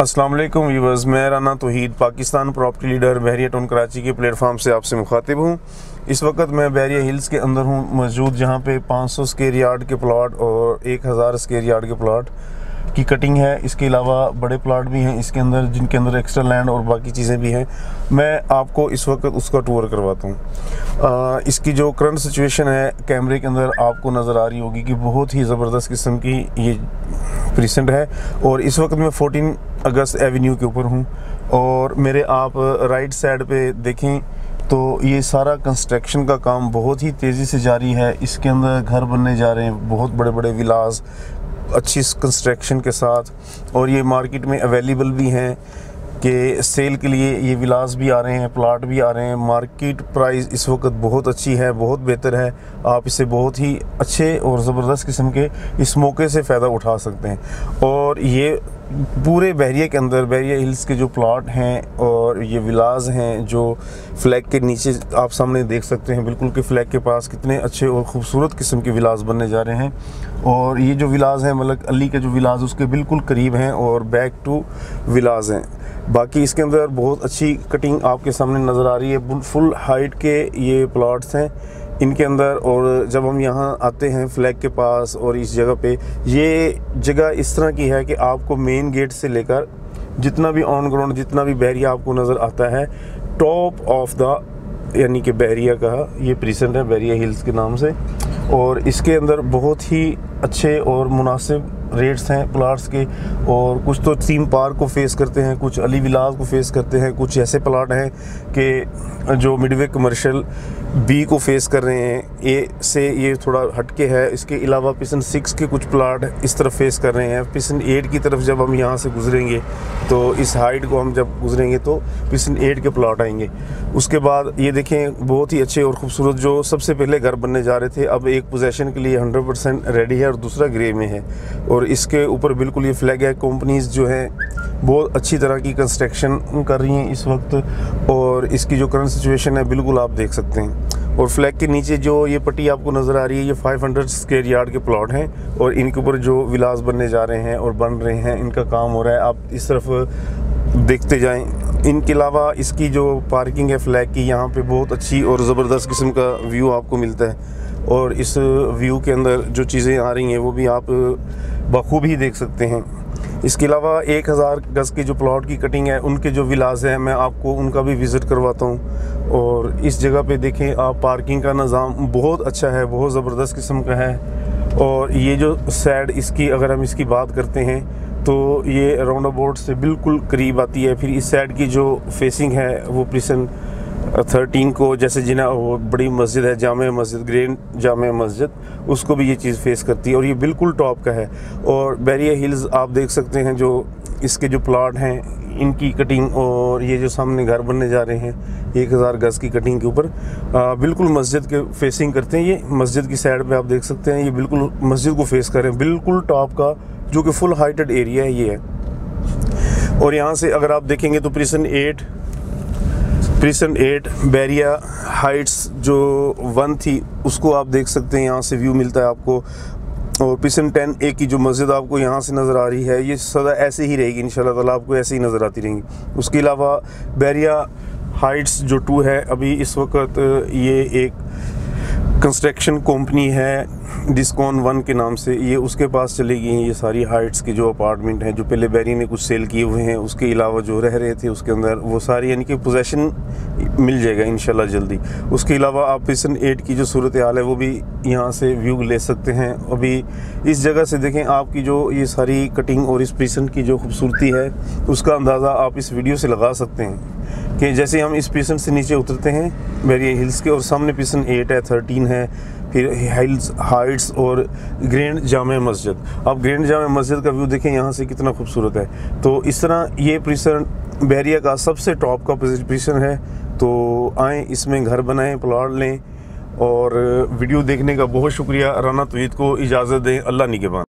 अस्सलाम वालेकुम व्यूवर्स मैं Rana Tauheed, Pakistan property leader Bahria town Karachi के प्लेटफॉर्म से आपसे मुखातिब हूँ। इस वक्त मैं बहरिया हिल्स के अंदर हूँ मौजूद, जहाँ पे 500 स्केयर यार्ड के प्लाट और 1000 स्केयर यार्ड के प्लॉट की कटिंग है, इसके अलावा बड़े प्लाट भी हैं, इसके अंदर, जिनके अंदर एक्स्ट्रा लैंड और बाकी चीज़ें भी हैं, मैं आपको इस वक्त उसका टूर करवाता हूँ। इसकी जो करंट सिचुएशन है कैमरे के अंदर आपको नज़र आ रही होगी कि बहुत ही ज़बरदस्त किस्म की ये प्रीसेंट है और इस वक्त मैं 14 अगस्त एवेन्यू के ऊपर हूँ और मेरे आप राइट साइड पे देखें तो ये सारा कंस्ट्रक्शन का काम बहुत ही तेज़ी से जारी है। इसके अंदर घर बनने जा रहे हैं, बहुत बड़े बड़े विलास अच्छी कंस्ट्रक्शन के साथ, और ये मार्केट में अवेलेबल भी हैं कि सेल के लिए ये विलास भी आ रहे हैं प्लाट भी आ रहे हैं। मार्केट प्राइस इस वक्त बहुत अच्छी है, बहुत बेहतर है। आप इसे बहुत ही अच्छे और ज़बरदस्त किस्म के इस मौके से फ़ायदा उठा सकते हैं। और ये पूरे बहरिया के अंदर, बहरिया हिल्स के जो प्लाट हैं और ये विलाज हैं जो फ्लैग के नीचे आप सामने देख सकते हैं, बिल्कुल के फ्लैग के पास कितने अच्छे और ख़ूबसूरत किस्म के विलास बनने जा रहे हैं। और ये जो विलाज हैं मतलब अली के जो विलाज उसके बिल्कुल करीब हैं और बैक टू विलाज हैं। बाकी इसके अंदर बहुत अच्छी कटिंग आपके सामने नज़र आ रही है, फुल हाइट के ये प्लाट्स हैं। इनके अंदर और जब हम यहाँ आते हैं फ्लैग के पास और इस जगह पे, ये जगह इस तरह की है कि आपको मेन गेट से लेकर जितना भी ऑन ग्राउंड जितना भी बैरिया आपको नज़र आता है टॉप ऑफ़ द यानी कि बैरिया का, ये प्रीसेंट है बैरिया हिल्स के नाम से। और इसके अंदर बहुत ही अच्छे और मुनासिब रेट्स हैं प्लाट्स के और कुछ तो थीम पार्क को फेस करते हैं, कुछ अली विलास को फेस करते हैं, कुछ ऐसे प्लाट हैं कि जो मिडवे कमर्शियल बी को फेस कर रहे हैं। ए से ये थोड़ा हटके है, इसके अलावा पिसन सिक्स के कुछ प्लाट इस तरफ़ फेस कर रहे हैं। पिसन एट की तरफ़ जब हम यहाँ से गुजरेंगे तो इस हाइट को हम जब गुजरेंगे तो पिसन एट के प्लाट आएँगे। उसके बाद ये देखें, बहुत ही अच्छे और ख़ूबसूरत जो सबसे पहले घर बनने जा रहे थे, अब एक पोजेशन के लिए हंड्रेड परसेंट रेडी है और दूसरा ग्रे में है। और इसके ऊपर बिल्कुल ये फ्लैग है। कंपनीज़ जो हैं, बहुत अच्छी तरह की कंस्ट्रक्शन कर रही हैं इस वक्त और इसकी जो करंट सिचुएशन है, बिल्कुल आप देख सकते हैं। और फ्लैग के नीचे जो ये पट्टी आपको नज़र आ रही है, ये 500 स्क्वेयर यार्ड के प्लॉट हैं और इनके ऊपर जो विलास बनने जा रहे हैं और बन रहे हैं, इनका काम हो रहा है। आप इस तरफ़, देखते जाएँ। इनके अलावा इसकी जो पार्किंग है फ्लैग की, यहाँ पे बहुत अच्छी और ज़बरदस्त किस्म का व्यू आपको मिलता है। और इस व्यू के अंदर जो चीज़ें आ रही हैं, वो भी आप बखूब देख सकते हैं। इसके अलावा एक हज़ार गज़ की जो प्लॉट की कटिंग है, उनके जो विलाज हैं, मैं आपको उनका भी विज़िट करवाता हूँ। और इस जगह पे देखें, आप पार्किंग का निज़ाम बहुत अच्छा है, बहुत ज़बरदस्त किस्म का है। और ये जो सैड इसकी, अगर हम इसकी बात करते हैं तो ये राउंड अबाउट से बिल्कुल करीब आती है। फिर इस साइड की जो फेसिंग है, वो प्रिसन थर्टीन को जैसे जिना वो बड़ी मस्जिद है, जाम मस्जिद, ग्रेन जाम मस्जिद, उसको भी ये चीज़ फेस करती है और ये बिल्कुल टॉप का है। और बैरिया हिल्स आप देख सकते हैं जो इसके जो प्लाट हैं, इनकी कटिंग और ये जो सामने घर बनने जा रहे हैं, एक हज़ार गज़ की कटिंग के ऊपर बिल्कुल मस्जिद के फेसिंग करते हैं। ये मस्जिद की साइड पे आप देख सकते हैं, ये बिल्कुल मस्जिद को फेस कर बिल्कुल टॉप का, जो कि फुल हाइटेड एरिया है, ये है। और यहाँ से अगर आप देखेंगे तो precision eight precision eight Bahria Heights जो वन थी, उसको आप देख सकते हैं, यहाँ से व्यू मिलता है आपको। और पिसन टेन ए की जो मस्जिद आपको यहाँ से नज़र आ रही है, ये सदा ऐसे ही रहेगी इन ताला आपको ऐसे ही नज़र आती रहेंगी। उसके अलावा बैरिया हाइट्स जो टू है, अभी इस वक्त ये एक कंस्ट्रक्शन कंपनी है डिस्कॉन वन के नाम से। ये उसके पास चली गई हैं ये सारी हाइट्स के जो अपार्टमेंट हैं, जो पहले बैरी ने कुछ सेल किए हुए हैं, उसके अलावा जो रह रहे थे, उसके अंदर वो सारी यानी कि पोजेशन मिल जाएगा इन जल्दी। उसके अलावा आप पिसन एट की जो सूरत हाल है, वो भी यहाँ से व्यू ले सकते हैं। अभी इस जगह से देखें, आपकी जो ये सारी कटिंग और इस पिसन की जो खूबसूरती है, उसका अंदाज़ा आप इस वीडियो से लगा सकते हैं। कि जैसे हम इस पिसन से नीचे उतरते हैं, मेरी हिल्स के, और सामने पिसन एट है थर्टीन है, फिर हिल्स हाइट्स और ग्रैंड जाम मस्जिद। अब ग्रैंड जाम मस्जिद का व्यू देखें, यहाँ से कितना खूबसूरत है। तो इस तरह ये पिसन बैरिया का सबसे टॉप का पिसन है। तो आएँ, इसमें घर बनाएँ, प्लाट लें, और वीडियो देखने का बहुत शुक्रिया। राना तवीद को इजाज़त दें। अल्लाह निगेबान